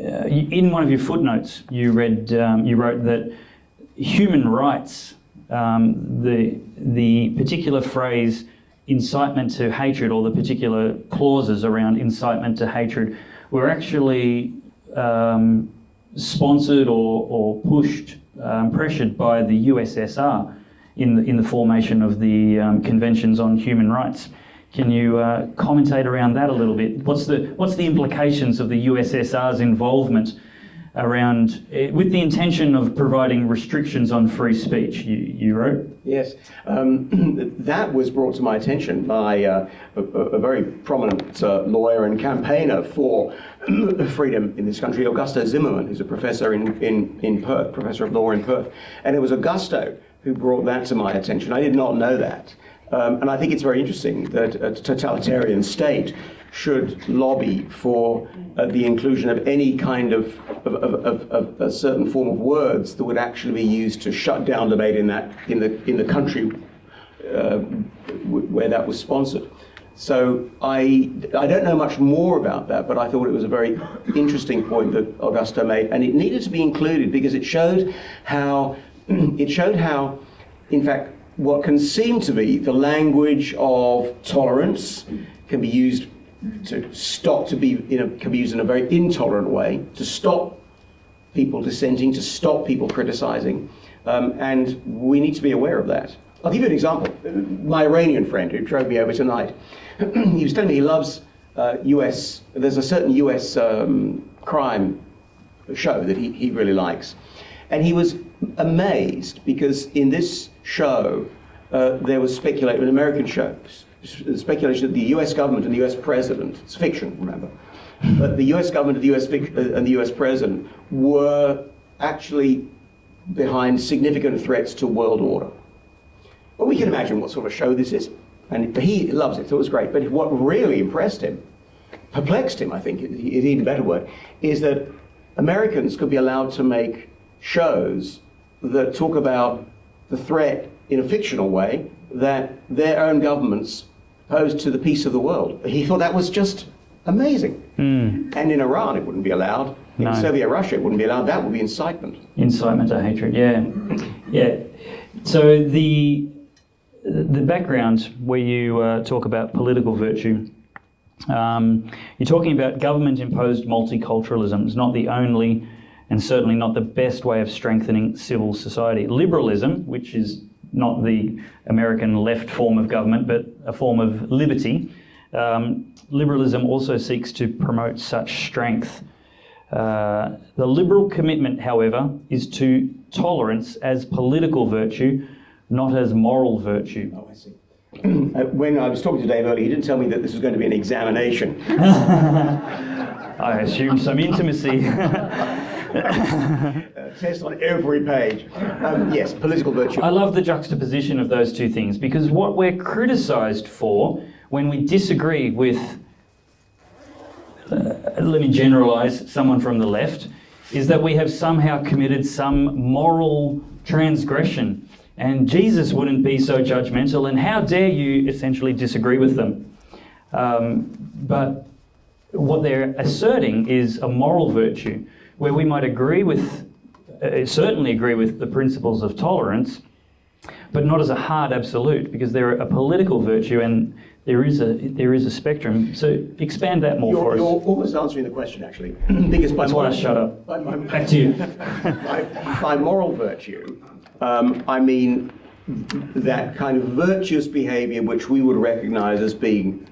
uh, in one of your footnotes, you read, um, you wrote that human rights, um, the the particular phrase incitement to hatred or the particular clauses around incitement to hatred were actually um, sponsored or, or pushed, um, pressured by the USSR in the, in the formation of the um, conventions on human rights. Can you uh, commentate around that a little bit? What's the, what's the implications of the USSR's involvement around, eh, with the intention of providing restrictions on free speech, you, you wrote? Yes, um, that was brought to my attention by uh, a, a, very prominent uh, lawyer and campaigner for freedom in this country, Augusto Zimmermann, who's a professor in, in, in Perth, professor of law in Perth. And it was Augusto who brought that to my attention. I did not know that. Um, and I think it's very interesting that a totalitarian state should lobby for uh, the inclusion of any kind of, of, of, of, a certain form of words that would actually be used to shut down debate in that in the in the country uh, where that was sponsored. So I I don't know much more about that, but I thought it was a very interesting point that Augusto made, and it needed to be included because it showed how it showed how, in fact, what can seem to be the language of tolerance can be used to stop to be in a, can be used in a very intolerant way to stop people dissenting, to stop people criticizing, um, and we need to be aware of that. I'll give you an example. My Iranian friend who drove me over tonight, he was telling me he loves uh, U.S. There's a certain U.S. Um, crime show that he, he really likes, and he was amazed because in this show uh, there was speculation, in American shows, speculation that the US government and the US president, it's fiction, remember, but the US government and the US, uh, and the US president were actually behind significant threats to world order. Well, we can imagine what sort of show this is. And he loves it, thought it was great. But what really impressed him, perplexed him, I think is even better word, is that Americans could be allowed to make shows that talk about the threat in a fictional way that their own governments posed to the peace of the world. He thought that was just amazing. Mm. And in Iran, it wouldn't be allowed. In no. Soviet Russia, it wouldn't be allowed. That would be incitement. Incitement to hatred. Yeah, yeah. So the the background where you uh, talk about political virtue. Um, you're talking about government imposed multiculturalism. It's not the only and certainly not the best way of strengthening civil society. Liberalism, which is not the American left form of government, but a form of liberty, um, liberalism also seeks to promote such strength. Uh, the liberal commitment, however, is to tolerance as political virtue, not as moral virtue. Oh, I see. Uh, when I was talking to Dave earlier, he didn't tell me that this was going to be an examination. I assume some intimacy. test on every page. Um, yes, political virtue. I love the juxtaposition of those two things because what we're criticised for when we disagree with, uh, let me generalise, someone from the left, is that we have somehow committed some moral transgression. And Jesus wouldn't be so judgmental, and how dare you essentially disagree with them? Um, but what they're asserting is a moral virtue where we might agree with, uh, certainly agree with the principles of tolerance, but not as a hard absolute, because they're a political virtue and there is a there is a spectrum. So expand that more you're, for us. You're almost answering the question, actually, because by That's moral, why I shut up. By, by, Back to you. by, by moral virtue, um, I mean that kind of virtuous behaviour which we would recognise as being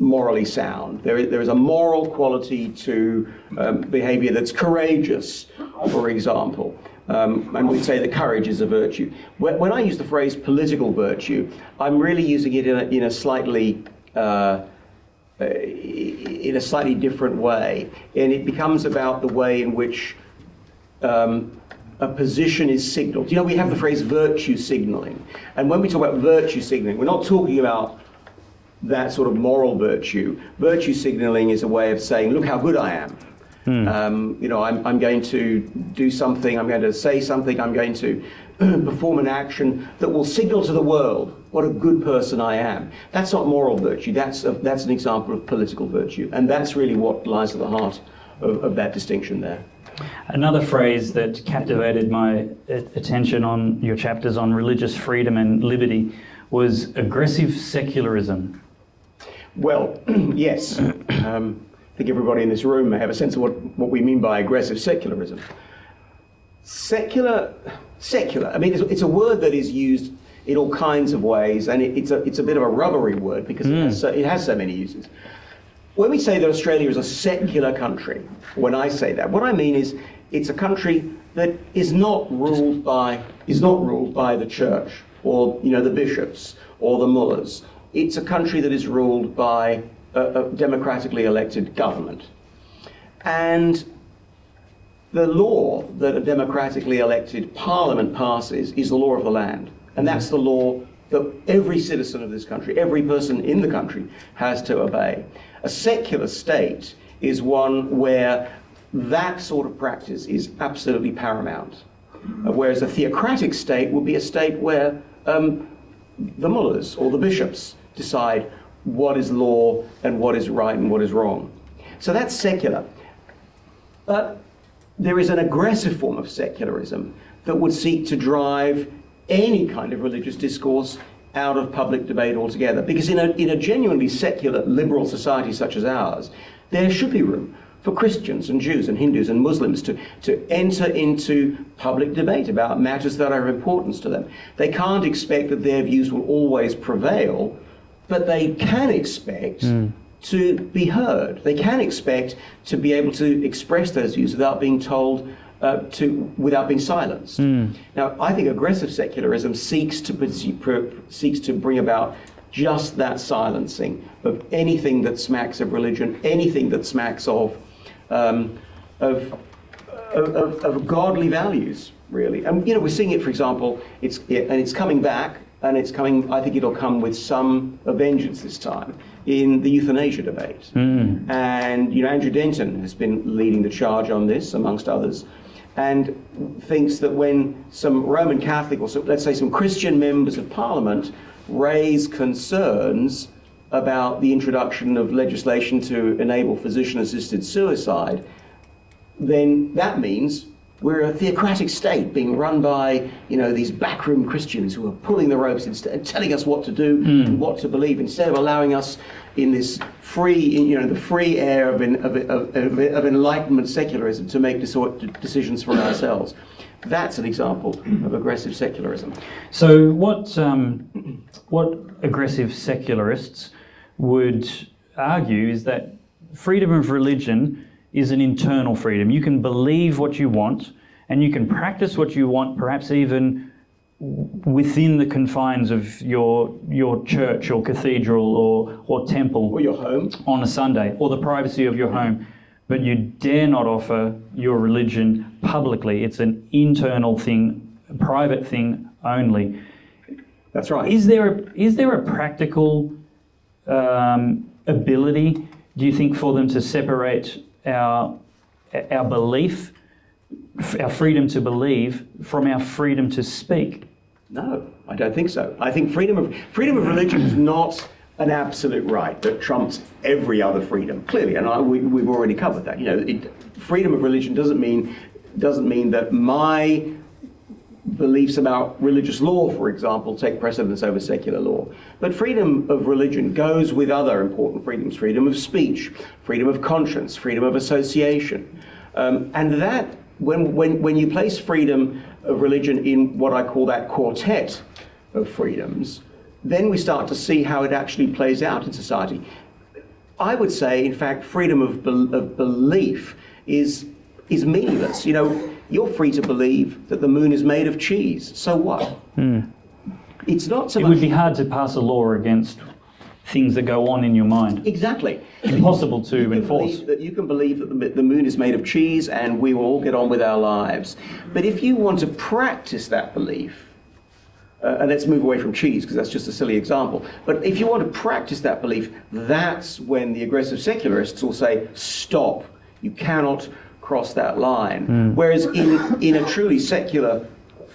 morally sound. There is, there is a moral quality to um, behavior that's courageous, for example. Um, and we'd say that courage is a virtue. When, when, I use the phrase political virtue, I'm really using it in a, in a slightly uh, uh in a slightly different way, and it becomes about the way in which um, a position is signaled. You know, we have the phrase virtue signaling, and when we talk about virtue signaling, we're not talking about that sort of moral virtue. Virtue signaling is a way of saying, look how good I am. Hmm. Um, you know, I'm, I'm going to do something, I'm going to say something, I'm going to perform an action that will signal to the world what a good person I am. That's not moral virtue, that's, a, that's an example of political virtue. And that's really what lies at the heart of, of that distinction there. Another phrase that captivated my attention on your chapters on religious freedom and liberty was aggressive secularism. Well, yes. Um, I think everybody in this room may have a sense of what, what we mean by aggressive secularism. Secular, secular, I mean, it's, it's a word that is used in all kinds of ways, and it, it's, a, it's a bit of a rubbery word because mm. it, has so, it has so many uses. When we say that Australia is a secular country, when I say that, what I mean is it's a country that is not ruled by is not ruled by the church or you know the bishops or the mullahs. It's a country that is ruled by a, a democratically elected government, and the law that a democratically elected parliament passes is the law of the land, and that's the law that every citizen of this country, every person in the country, has to obey. A secular state is one where that sort of practice is absolutely paramount. Uh, whereas a theocratic state would be a state where um, the mullahs or the bishops decide what is law and what is right and what is wrong. So that's secular. But there is an aggressive form of secularism that would seek to drive any kind of religious discourse out of public debate altogether. Because in a, in a genuinely secular, liberal society such as ours, there should be room for Christians and Jews and Hindus and Muslims to, to enter into public debate about matters that are of importance to them. They can't expect that their views will always prevail, but they can expect mm. to be heard. They can expect to be able to express those views without being told uh, to without being silenced. Mm. Now, I think aggressive secularism seeks to seeks to bring about just that silencing of anything that smacks of religion, anything that smacks of um, of, of, of, godly values, really. And you know, we're seeing it, for example, it's it, and it's coming back, and it's coming. I think it'll come with some vengeance this time in the euthanasia debate. Mm. And you know, Andrew Denton has been leading the charge on this, amongst others. And thinks that when some Roman Catholic or some, let's say some Christian members of Parliament raise concerns about the introduction of legislation to enable physician assisted suicide, then that means we're a theocratic state being run by you know these backroom Christians who are pulling the ropes instead telling us what to do mm. and what to believe instead of allowing us in this free you know the free air of, in, of, of, of enlightenment secularism to make decisions for ourselves. That's an example of aggressive secularism. So what um, what aggressive secularists would argue is that freedom of religion is an internal freedom. You can believe what you want and you can practice what you want, perhaps even within the confines of your your church or cathedral or, or temple or your home on a Sunday or the privacy of your home. But you dare not offer your religion publicly. It's an internal thing, a private thing only. That's right. Is there a, is there a practical um, ability, do you think, for them to separate our, our belief, our freedom to believe, from our freedom to speak? No, I don't think so. I think freedom of, freedom of religion is not an absolute right that trumps every other freedom. Clearly, and I, we, have already covered that. You know, it, freedom of religion doesn't mean doesn't mean that my beliefs about religious law, for example, take precedence over secular law. But freedom of religion goes with other important freedoms freedom of speech, freedom of conscience, freedom of association. Um, and that, when, when, when you place freedom of religion in what I call that quartet of freedoms, then we start to see how it actually plays out in society. I would say, in fact, freedom of, be- of belief is, is meaningless. You know, you're free to believe that the moon is made of cheese. So what? Hmm. It's not so it would be hard to pass a law against things that go on in your mind. Exactly. Impossible to you enforce. That you can believe that the, the moon is made of cheese and we will all get on with our lives. But if you want to practice that belief, uh, and let's move away from cheese because that's just a silly example. But if you want to practice that belief, that's when the aggressive secularists will say, stop. You cannot cross that line. Mm. Whereas in, in a truly secular,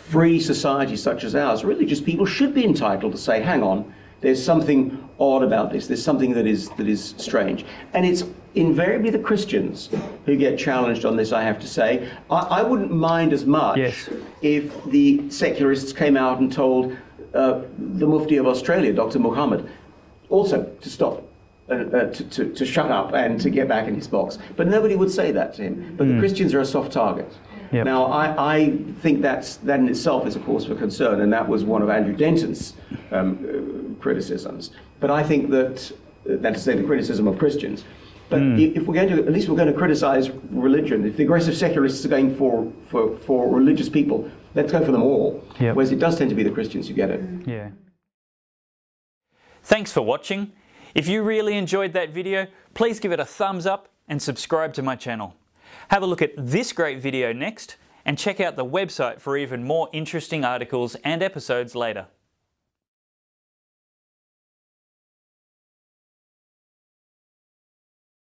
free society such as ours, religious people should be entitled to say, hang on, there's something odd about this. There's something that is that is strange, and it's invariably the Christians who get challenged on this. I have to say, I, I wouldn't mind as much Yes. if the secularists came out and told uh, the Mufti of Australia, Dr. Muhammad, also to stop. Uh, uh, to, to, to shut up and to get back in his box. But nobody would say that to him. But the Christians are a soft target. Yep. Now, I, I think that's, that in itself is a cause for concern, and that was one of Andrew Denton's um, uh, criticisms. But I think that, uh, that's to say, the criticism of Christians. But if, if we're going to, at least we're going to criticize religion, if the aggressive secularists are going for, for, for religious people, let's go for them all. Yep. Whereas it does tend to be the Christians who get it. Yeah. Thanks for watching. If you really enjoyed that video, please give it a thumbs up and subscribe to my channel. Have a look at this great video next and check out the website for even more interesting articles and episodes later.